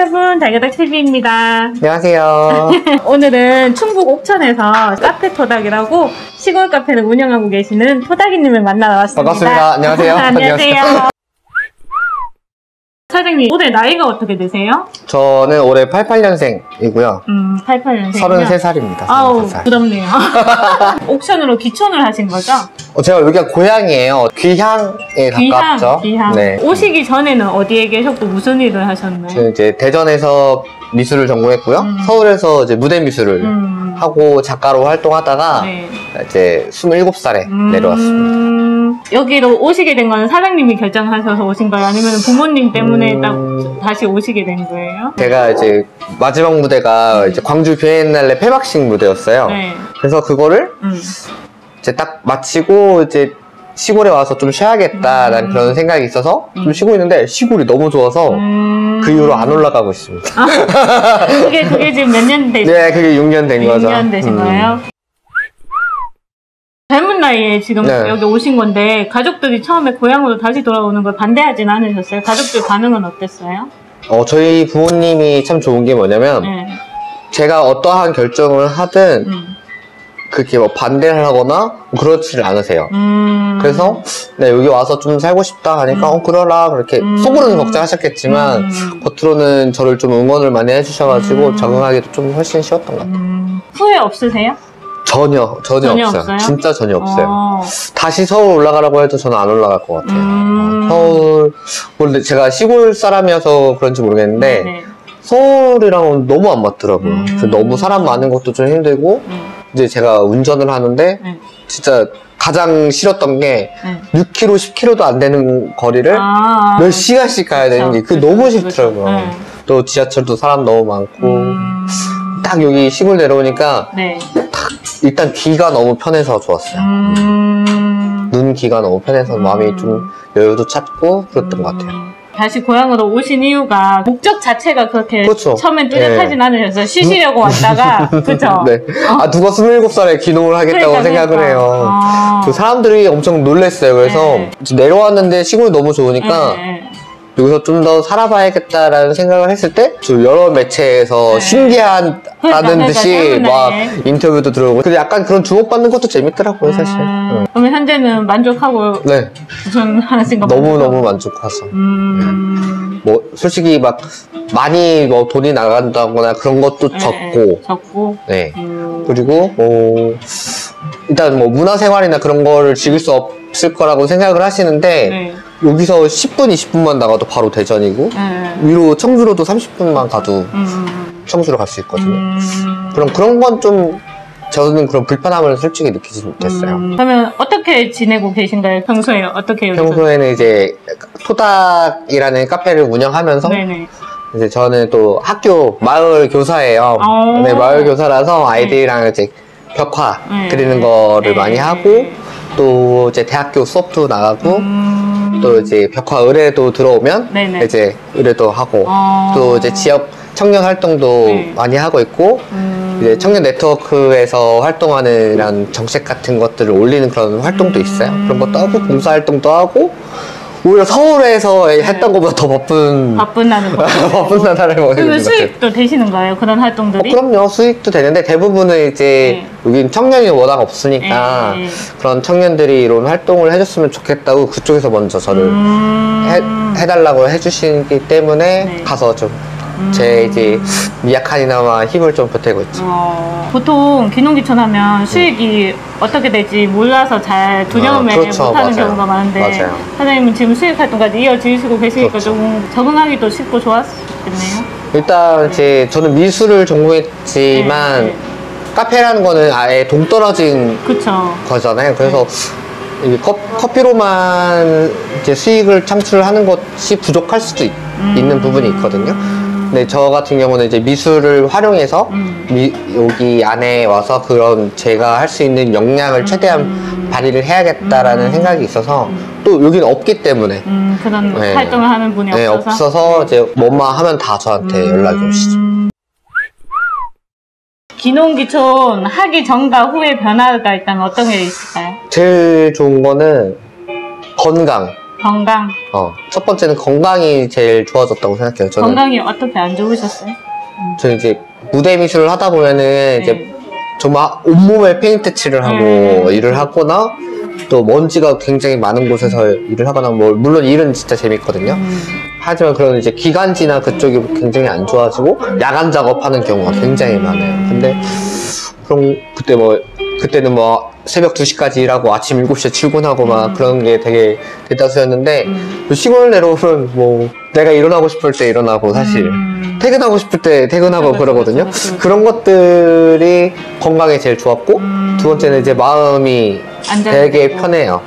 여러분 달걀닭TV입니다 안녕하세요. 오늘은 충북 옥천에서 카페 토닥이라고 시골 카페를 운영하고 계시는 토닥이님을 만나러 왔습니다 반갑습니다. 안녕하세요. 안녕하세요 사장님 올해 나이가 어떻게 되세요? 저는 올해 88년생이고요. 음 88년생이요 33살입니다. 아우 33살. 부럽네요 옥천으로 귀촌을 하신 거죠? 어, 제가 여기가 고향이에요. 귀향에 귀향 가깝죠. 귀향 네. 오시기 전에는 어디에 계셨고 무슨 일을 하셨나요? 저는 이제 대전에서 미술을 전공했고요. 음. 서울에서 이제 무대 미술을 음. 하고 작가로 활동하다가 네. 이제 27살에 음, 내려왔습니다. 여기로 오시게 된건 사장님이 결정하셔서 오신 거예요? 아니면 부모님 때문에 음. 딱 다시 오시게 된 거예요? 제가 이제 마지막 무대가 이제 광주 비엔날레 폐막식 무대였어요. 네. 그래서 그거를 음. 이제 딱 마치고 이제 시골에 와서 좀 쉬어야겠다라는 음. 그런 생각이 있어서 음. 좀 쉬고 있는데 시골이 너무 좋아서 음. 그 이후로 안 올라가고 있습니다. 그게, 그게 지금 몇 년 되신 네, 그게 6년 된 거죠. 6년 되신 음. 거예요? 젊은 나이에 지금 네. 여기 오신 건데 가족들이 처음에 고향으로 다시 돌아오는 걸 반대하진 않으셨어요? 가족들 반응은 어땠어요? 어, 저희 부모님이 참 좋은 게 뭐냐면 네. 제가 어떠한 결정을 하든 음. 그렇게 뭐 반대를 하거나 그렇지를 않으세요. 음. 그래서 네, 여기 와서 좀 살고 싶다 하니까 음. 어 그러라 그렇게 음. 속으로는 걱정하셨겠지만 음. 겉으로는 저를 좀 응원을 많이 해주셔가지고 음. 적응하기도 좀 훨씬 쉬웠던 것 같아요. 음. 후회 없으세요? 전혀 전혀, 전혀 없어요. 없어요? 진짜 전혀 없어요. 어. 다시 서울 올라가라고 해도 저는 안 올라갈 것 같아요. 음. 어, 서울 원래 제가 시골 사람이어서 그런지 모르겠는데 네. 서울이랑은 너무 안 맞더라고요. 음. 그래서 너무 사람 많은 것도 좀 힘들고 네. 이제 제가 운전을 하는데 네. 진짜 가장 싫었던 게 네. 6km, 10km도 안 되는 거리를 아. 몇 시간씩 가야 되는 게 그게 그렇죠, 너무 그렇죠. 싫더라고요. 네. 또 지하철도 사람 너무 많고 음. 딱 여기 시골 내려오니까 네. 일단 귀가 너무 편해서 좋았어요. 음. 눈 귀가 너무 편해서 음. 마음이 좀 여유도 찾고 그랬던 것 같아요. 음. 다시 고향으로 오신 이유가 목적 자체가 그렇게 그렇죠. 처음엔 뚜렷하진 네. 않으셔서 쉬시려고 왔다가 그죠? 네. 아, 누가 27살에 귀농을 하겠다고 그러니까, 생각을 그러니까. 해요. 아. 그 사람들이 엄청 놀랬어요. 그래서 네. 내려왔는데 시골이 너무 좋으니까 네, 네. 여기서 좀 더 살아봐야겠다라는 생각을 했을 때, 저 여러 매체에서 네. 신기하다는 그러니까, 듯이 그러니까 막 때문에. 인터뷰도 들어오고, 근데 약간 그런 주목받는 것도 재밌더라고요, 사실. 음. 그러면 현재는 만족하고 네. 도전하신 거 너무너무 맞죠? 만족하죠. 음. 뭐, 솔직히 막, 많이 뭐 돈이 나간다거나 그런 것도 네, 적고, 적고. 네. 음. 그리고 뭐 일단 뭐 문화생활이나 그런 거를 즐길 수 없을 거라고 생각을 하시는데 네. 여기서 10분, 20분만 나가도 바로 대전이고 네. 위로 청주로도 30분만 가도 음. 청주로 갈 수 있거든요. 음. 그럼 그런 건 좀 저는 그런 불편함을 솔직히 느끼지 못했어요. 음. 그러면 어떻게 지내고 계신가요? 평소에 어떻게 여기서? 평소에는 이제 토닥이라는 카페를 운영하면서 네네. 이제 저는 또 학교 마을 교사예요. 어. 네, 마을 교사라서 아이들이랑 이제 벽화 네. 그리는 거를 네. 많이 하고 또 이제 대학교 수업도 나가고 음. 또 이제 벽화 의뢰도 들어오면 네네. 이제 의뢰도 하고 어. 또 이제 지역 청년 활동도 네. 많이 하고 있고 음. 이제 청년 네트워크에서 활동하는 이런 정책 같은 것들을 올리는 그런 활동도 음. 있어요. 그런 것도 하고 봉사 활동도 하고 오히려 서울에서 했던 것보다 더 바쁜 바쁜 나는 거. 바쁜 그러면 보내는 것 같아요. 수익도 되시는 거예요? 그런 어, 활동들이? 그럼요 수익도 되는데 대부분은 이제 여긴 청년이 워낙 없으니까 네. 그런 청년들이 이런 활동을 해줬으면 좋겠다고 그쪽에서 먼저 저를 음. 해, 해달라고 해주시기 때문에 네. 가서 좀 제 이제 미약한이나마 힘을 좀 보태고 있죠. 어, 보통 귀농귀촌 하면 수익이 어떻게 될지 몰라서 잘 두려움에 아, 그렇죠. 못하는 맞아요. 경우가 많은데 맞아요. 사장님은 지금 수익 활동까지 이어지시고 계시니까 그렇죠. 좀 적응하기도 쉽고 좋았겠네요. 일단 이제 저는 미술을 전공했지만 네, 네. 카페라는 거는 아예 동떨어진 그쵸. 거잖아요. 그래서 이 커, 커피로만 이제 수익을 창출하는 것이 부족할 수도 있, 음. 는 부분이 있거든요. 근데 저 같은 경우는 이제 미술을 활용해서 음. 미- 여기 안에 와서 그런 제가 할 수 있는 역량을 최대한 음. 발휘를 해야겠다라는 음. 생각이 있어서 또 여기는 없기 때문에 음, 그런 네. 활동을 하는 분이 네, 없어서. 없어서 이제 뭐만 하면 다 저한테 연락이 오시죠. 음. 기농기촌 하기 전과 후의 변화가 있다면 어떤 게 있을까요? 제일 좋은 거는 건강. 건강. 어, 첫 번째는 건강이 제일 좋아졌다고 생각해요. 저는 건강이 어떻게 안 좋으셨어요? 저는 이제 무대 미술을 하다 보면은 이제 네. 정말 온몸에 페인트 칠을 하고 음. 일을 하거나 또 먼지가 굉장히 많은 곳에서 일을 하거나 뭐 물론 일은 진짜 재밌거든요. 음. 하지만 그런 이제 기관지나 그쪽이 굉장히 안 좋아지고 야간 작업하는 경우가 굉장히 많아요. 근데 그럼 그때 뭐 그때는 뭐 새벽 2시까지 일하고 아침 7시에 출근하고 막 음. 그런 게 되게 대다수였는데 음. 시골 내려오면 뭐 내가 일어나고 싶을 때 일어나고 사실 음. 퇴근하고 싶을 때 퇴근하고 그러거든요. 그런 것들이 건강에 제일 좋았고 음. 두 번째는 이제 마음이 되게 되고. 편해요.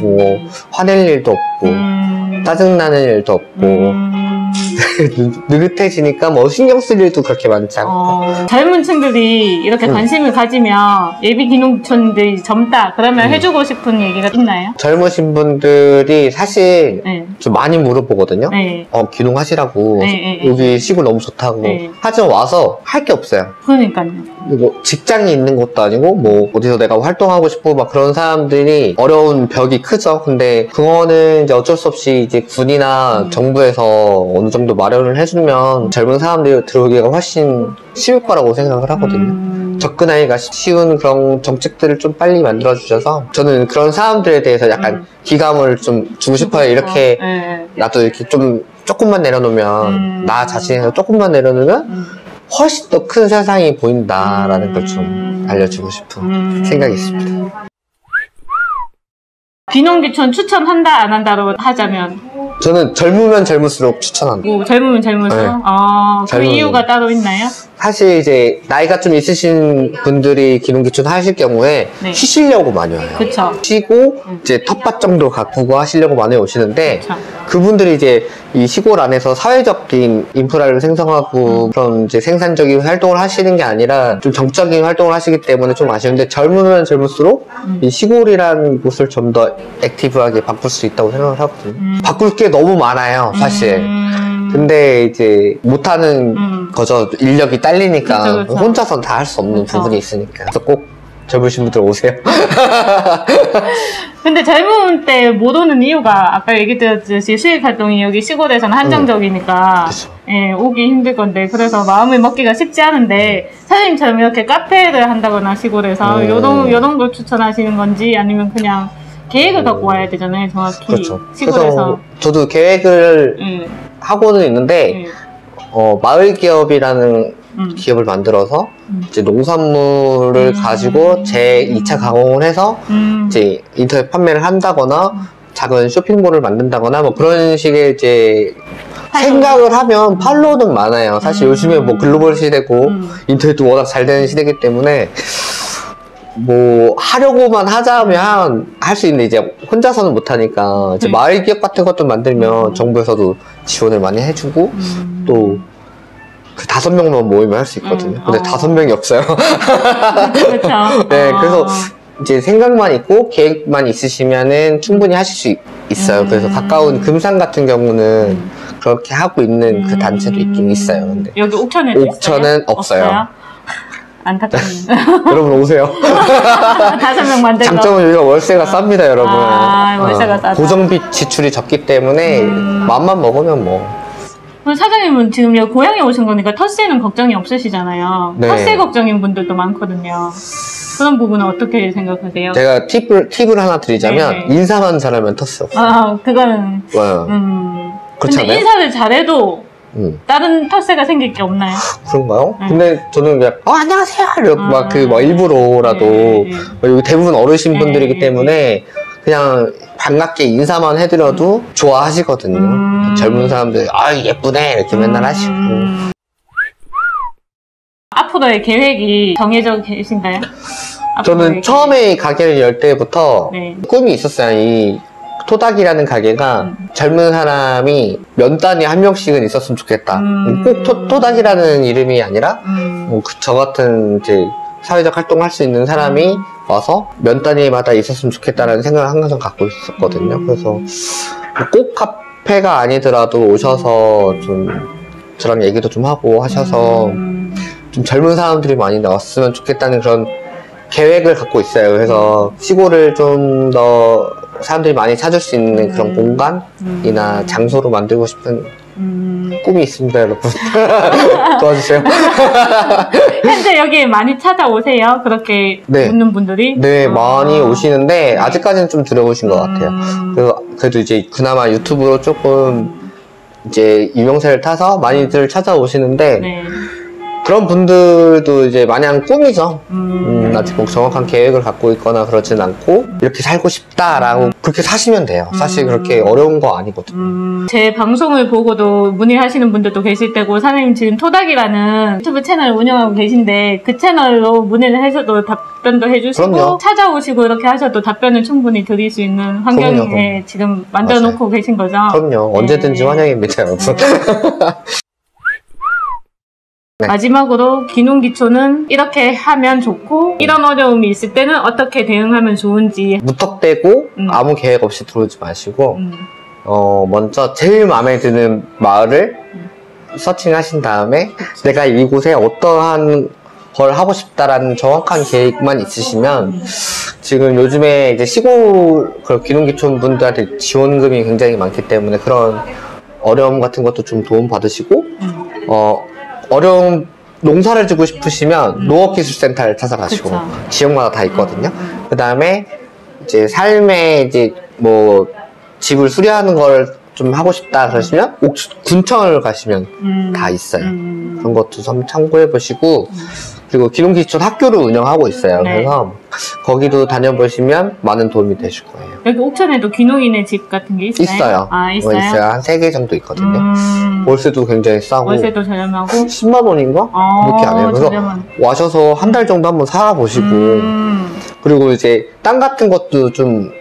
뭐 화낼 일도 없고 음. 짜증나는 일도 없고 음. 느긋해지니까 뭐 신경 쓸 일도 그렇게 많지 않고 어, 젊은 층들이 이렇게 음. 관심을 가지면 예비 기농촌들이 젊다 그러면 음. 해주고 싶은 얘기가 있나요? 젊으신 분들이 사실 네. 좀 많이 물어보거든요. 네. 어 기농하시라고 네, 네, 네. 여기 시골 너무 좋다고 네. 하지만 와서 할 게 없어요. 그러니까요. 뭐 직장이 있는 것도 아니고 뭐 어디서 내가 활동하고 싶고 막 그런 사람들이 어려운 벽이 크죠. 근데 그거는 이제 어쩔 수 없이 이제 군이나 음. 정부에서 어느 정도 마련을 해주면 젊은 사람들이 들어오기가 훨씬 쉬울 거라고 생각을 하거든요. 음. 접근하기가 쉬운 그런 정책들을 좀 빨리 만들어 주셔서 저는 그런 사람들에 대해서 약간 음. 기감을 좀 주고 싶어요. 이렇게 네, 네. 나도 이렇게 좀 조금만 내려놓으면 음. 나 자신에서 조금만 내려놓으면 음. 훨씬 더 큰 세상이 보인다라는 걸좀 음. 알려주고 싶은 음. 생각이 있습니다. 귀농귀촌 추천한다 안 한다로 하자면 저는 젊으면 젊을수록 추천합니다. 뭐 젊으면 젊을수록 네. 아, 그 젊으면. 이유가 따로 있나요? 사실 이제 나이가 좀 있으신 분들이 기농기촌 하실 경우에 네. 쉬시려고 많이 와요. 그쵸. 쉬고 음. 이제 텃밭 정도 가꾸고 하시려고 많이 오시는데 그쵸. 그분들이 이제 이 시골 안에서 사회적인 인프라를 생성하고 그런 이제 생산적인 활동을 하시는 게 아니라 좀 정적인 활동을 하시기 때문에 좀 아쉬운데 젊으면 젊을수록 음. 이 시골이라는 곳을 좀 더 액티브하게 바꿀 수 있다고 생각을 하거든요. 음. 바꿀 게 너무 많아요, 사실. 음. 근데 이제 못하는 음. 거죠. 인력이 딸리니까 그쵸, 그쵸. 혼자서는 다할 수 없는 그쵸. 부분이 있으니까. 그래서 꼭 젊으신 분들 오세요. 근데 젊은 때 못 오는 이유가 아까 얘기 드렸듯이 수익 활동이 여기 시골에서는 한정적이니까 그쵸. 예, 오기 힘들 건데 그래서 마음을 먹기가 쉽지 않은데 사장님처럼 이렇게 카페를 한다거나 시골에서 음. 요런 요런 걸 추천하시는 건지 아니면 그냥 계획을 갖고 와야 되잖아요 정확히 그렇죠. 시골에서 저도 계획을 음, 하고는 있는데 음, 어, 마을 기업이라는 음, 기업을 만들어서 음. 이제 농산물을 음. 가지고 제 2차 가공을 해서 음, 이제 인터넷 판매를 한다거나 음. 작은 쇼핑몰을 만든다거나 뭐 그런 식의 이제. 생각을 하면 팔로우는 많아요. 사실 음. 요즘에 뭐 글로벌 시대고 음. 인터넷도 워낙 잘 되는 시대이기 때문에 뭐 하려고만 하자면 할 수 있는데 이제 혼자서는 못하니까 이제 네. 마을 기업 같은 것도 만들면 음. 정부에서도 지원을 많이 해주고 음. 또그 다섯 명만 모이면 할 수 있거든요. 음. 근데 어. 다섯 명이 없어요. 그렇죠. 네, 어. 그래서 이제 생각만 있고 계획만 있으시면은 충분히 하실 수 있- 있어요. 음. 그래서 가까운 금산 같은 경우는 음. 그렇게 하고 있는 그 단체도 있긴 있어요. 근데 여기 옥천에도 옥천은 있어요? 없어요. 안타깝네요. 여러분 오세요. 다섯 명 만들고. 장점은 여기가 월세가 쌉니다, 여러분. 아, 월세가 어, 싸다. 고정비 지출이 적기 때문에 음. 맘만 먹으면 뭐. 그럼 사장님은 지금 여기 고향에 오신 거니까 텃세는 걱정이 없으시잖아요. 네. 텃세 걱정인 분들도 많거든요. 그런 부분은 어떻게 생각하세요? 제가 팁을 팁을 하나 드리자면 네, 네. 인사만 잘하면 텄어. 아, 그거는 와, 음. 그렇지 근데 않아요? 인사를 잘해도 음. 다른 텃세가 생길 게 없나요? 그런가요? 네. 근데 저는 그냥 어, 안녕하세요. 이렇게 아. 막그 막 일부러라도. 뭐 여기 대부분 어르신 분들이기 네, 때문에 그냥 반갑게 인사만 해드려도 좋아하시거든요. 음. 젊은 사람들 아 예쁘네 이렇게 맨날 하시고 음. 앞으로의 계획이 정해져 계신가요? 저는. 처음에 이 가게를 열 때부터 네. 꿈이 있었어요. 이 토닥이라는 가게가 음. 젊은 사람이 면단이 한 명씩은 있었으면 좋겠다. 음. 꼭 토, 토닥이라는 이름이 아니라 음. 뭐 그- 저 같은 이제 사회적 활동을 할수 있는 사람이 음. 와서 면 단위마다 있었으면 좋겠다라는 생각을 항상 갖고 있었거든요. 음. 그래서 꼭 카페가 아니더라도 오셔서 좀 저랑 얘기도 좀 하고 하셔서 음. 좀 젊은 사람들이 많이 나왔으면 좋겠다는 그런 계획을 갖고 있어요. 그래서 시골을 좀더 사람들이 많이 찾을 수 있는 그런 음. 공간이나 음. 장소로 만들고 싶은 음, 꿈이 있습니다, 여러분. 도와주세요. 현재 여기 많이 찾아오세요. 그렇게 네. 묻는 분들이. 네, 아. 많이 오시는데 아직까지는 좀 들어오신 것 같아요. 음. 그래서 그래도 이제 그나마 유튜브로 조금 이제 유명세를 타서 많이들 찾아오시는데 네. 그런 분들도 이제 마냥 꿈이죠. 음. 음, 아직 뭐 정확한 계획을 갖고 있거나 그러진 않고 이렇게 살고 싶다라고 그렇게 사시면 돼요. 사실 음. 그렇게 어려운 거 아니거든요. 음, 제 방송을 보고도 문의하시는 분들도 계실 때고 사장님 지금 토닥이라는 유튜브 채널을 운영하고 계신데 그 채널로 문의를 해서도 답변도 해주시고 그럼요. 찾아오시고 이렇게 하셔도 답변을 충분히 드릴 수 있는 환경에 그럼요, 그럼요. 지금 만들어 놓고 계신 거죠. 그럼요. 언제든지 네. 환영입니다, 여러분. 네. 마지막으로 기농기초는 이렇게 하면 좋고 이런 어려움이 있을 때는 어떻게 대응하면 좋은지 무턱대고 음. 아무 계획 없이 들어오지 마시고 음, 어, 먼저 제일 마음에 드는 마을을 음. 서칭하신 다음에 내가 이곳에 어떠한 걸 하고 싶다라는 정확한 계획만 있으시면 지금 요즘에 이제 시골 그 기농기촌 분들한테 지원금이 굉장히 많기 때문에 그런 어려움 같은 것도 좀 도움 받으시고 음. 어 어려운 농사를 짓고 싶으시면 음. 농업기술센터를 찾아가시고 그쵸. 지역마다 다 있거든요. 음, 그 다음에 이제 삶에 이제 뭐 집을 수리하는 걸 좀 하고 싶다 그러시면 옥- 군청을 가시면 음, 다 있어요. 음. 그런 것도 좀 참고해 보시고 그리고 기농기촌 학교를 운영하고 있어요. 네. 그래서 거기도 다녀보시면 많은 도움이 되실 거예요. 여기 옥천에도 귀농인의 집 같은 게 있어요? 있어요. 아뭐 있어요? 있어요. 한세개 정도 있거든요. 음, 월세도 굉장히 싸고 월세도 저렴하고 10만 원인가? 어, 그렇게 안 해요. 그래서 저렴한. 와셔서 한 달 정도 한번 살아보시고 음, 그리고 이제 땅 같은 것도 좀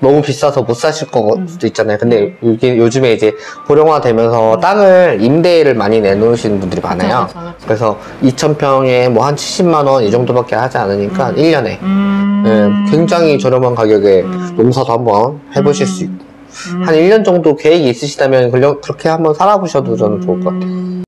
너무 비싸서 못 사실 음. 수도 있잖아요. 근데 요게, 요즘에 이제 고령화 되면서 땅을 임대를 많이 내놓으시는 분들이 많아요. 그쵸, 그쵸. 그래서 2,000평에 뭐 한 70만 원 이 정도밖에 하지 않으니까 음. 1년에 음, 네, 굉장히 저렴한 가격에 음. 농사도 한번 해보실 음. 수 있고 음. 한 1년 정도 계획이 있으시다면 그렇게 한번 살아보셔도 저는 좋을 것 같아요. 음.